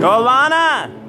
Go, Lana!